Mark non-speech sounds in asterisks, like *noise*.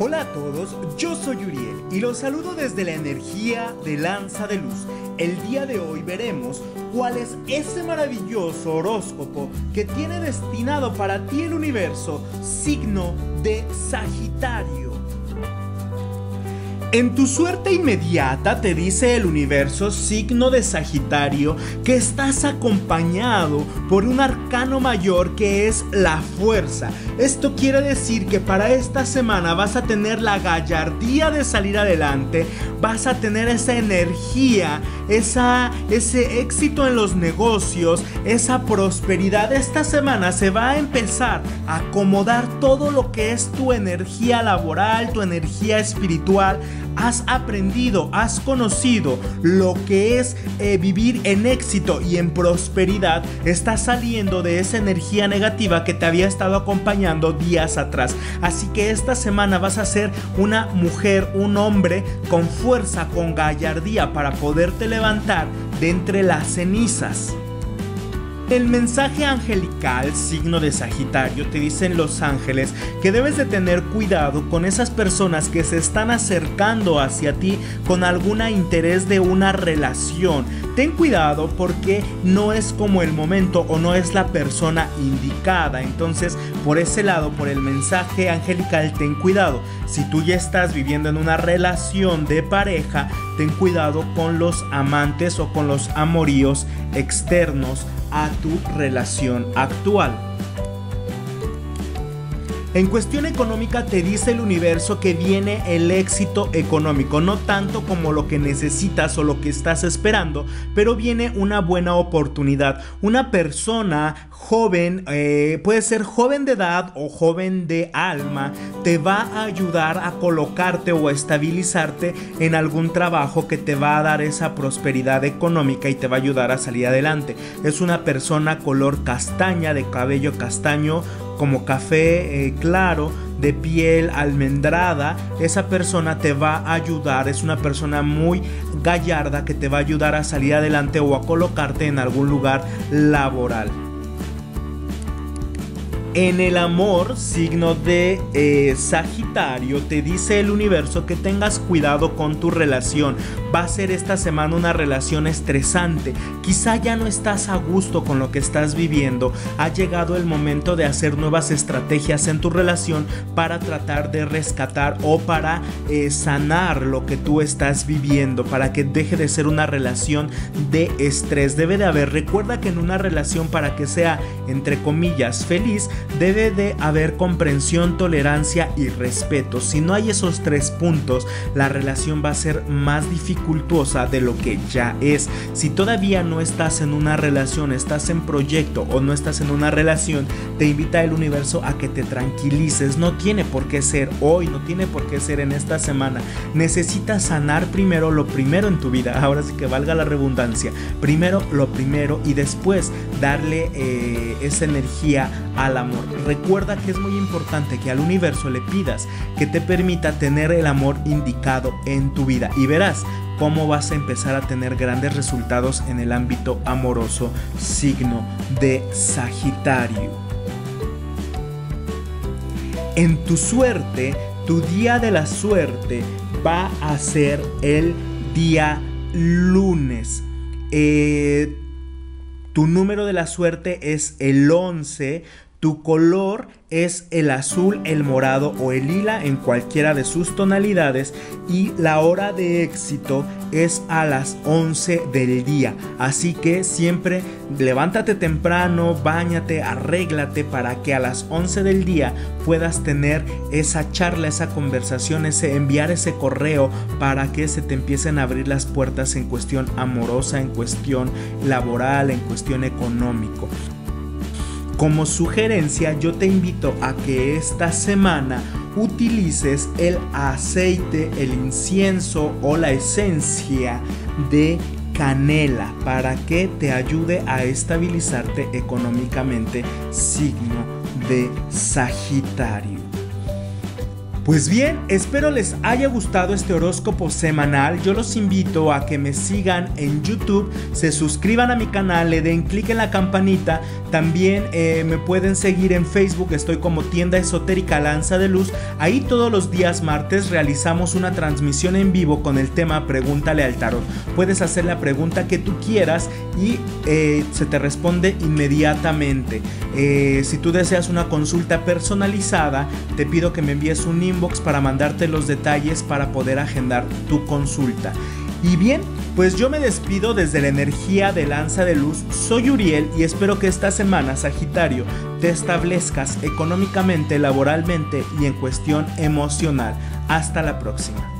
Hola a todos, yo soy Uriel y los saludo desde la energía de Lanza de Luz. El día de hoy veremos cuál es ese maravilloso horóscopo que tiene destinado para ti el universo signo de Sagitario. En tu suerte inmediata te dice el universo signo de Sagitario que estás acompañado por un arcano mayor que es la fuerza. Esto quiere decir que para esta semana vas a tener la gallardía de salir adelante, vas a tener esa energía, esa, ese éxito en los negocios, esa prosperidad. Esta semana se va a empezar a acomodar todo lo que es tu energía laboral, tu energía espiritual has aprendido, has conocido lo que es eh, vivir en éxito y en prosperidad, estás saliendo de esa energía negativa que te había estado acompañando días atrás. Así que esta semana vas a ser una mujer, un hombre con fuerza, con gallardía para poderte levantar de entre las cenizas. El mensaje angelical, signo de Sagitario, te dicen los ángeles que debes de tener cuidado con esas personas que se están acercando hacia ti con algún interés de una relación. Ten cuidado porque no es como el momento o no es la persona indicada. Entonces, por ese lado, por el mensaje angelical, ten cuidado. Si tú ya estás viviendo en una relación de pareja, ten cuidado con los amantes o con los amoríos externos a tu relación actual. En cuestión económica te dice el universo que viene el éxito económico, no tanto como lo que necesitas o lo que estás esperando, pero viene una buena oportunidad. Una persona joven, eh, puede ser joven de edad o joven de alma, te va a ayudar a colocarte o a estabilizarte en algún trabajo que te va a dar esa prosperidad económica y te va a ayudar a salir adelante. Es una persona color castaña, de cabello castaño como café eh, claro, de piel almendrada, esa persona te va a ayudar, es una persona muy gallarda que te va a ayudar a salir adelante o a colocarte en algún lugar laboral. En el amor, signo de eh, Sagitario, te dice el universo que tengas cuidado con tu relación. Va a ser esta semana una relación estresante. Quizá ya no estás a gusto con lo que estás viviendo. Ha llegado el momento de hacer nuevas estrategias en tu relación para tratar de rescatar o para eh, sanar lo que tú estás viviendo, para que deje de ser una relación de estrés. Debe de haber, recuerda que en una relación para que sea, entre comillas, feliz, debe de haber comprensión, tolerancia y respeto. Si no hay esos tres puntos, la relación va a ser más dificultosa de lo que ya es. Si todavía no estás en una relación, estás en proyecto o no estás en una relación, te invita el universo a que te tranquilices. No tiene por qué ser hoy, no tiene por qué ser en esta semana. Necesitas sanar primero lo primero en tu vida. *laughs* Ahora sí que valga la redundancia. Primero lo primero y después darle eh, esa energía al Recuerda que es muy importante que al universo le pidas que te permita tener el amor indicado en tu vida y verás cómo vas a empezar a tener grandes resultados en el ámbito amoroso signo de Sagitario. En tu suerte, tu día de la suerte va a ser el día lunes. Eh, tu número de la suerte es el 11. Tu color es el azul, el morado o el lila en cualquiera de sus tonalidades y la hora de éxito es a las 11 del día. Así que siempre levántate temprano, bañate, arréglate para que a las 11 del día puedas tener esa charla, esa conversación, ese enviar ese correo para que se te empiecen a abrir las puertas en cuestión amorosa, en cuestión laboral, en cuestión económico. Como sugerencia yo te invito a que esta semana utilices el aceite, el incienso o la esencia de canela para que te ayude a estabilizarte económicamente signo de Sagitario. Pues bien, espero les haya gustado este horóscopo semanal. Yo los invito a que me sigan en YouTube, se suscriban a mi canal, le den clic en la campanita. También eh, me pueden seguir en Facebook, estoy como tienda esotérica Lanza de Luz. Ahí todos los días martes realizamos una transmisión en vivo con el tema Pregúntale al tarot. Puedes hacer la pregunta que tú quieras y eh, se te responde inmediatamente. Eh, si tú deseas una consulta personalizada, te pido que me envíes un inbox para mandarte los detalles para poder agendar tu consulta. Y bien, pues yo me despido desde la energía de Lanza de Luz. Soy Uriel y espero que esta semana, Sagitario, te establezcas económicamente, laboralmente y en cuestión emocional. Hasta la próxima.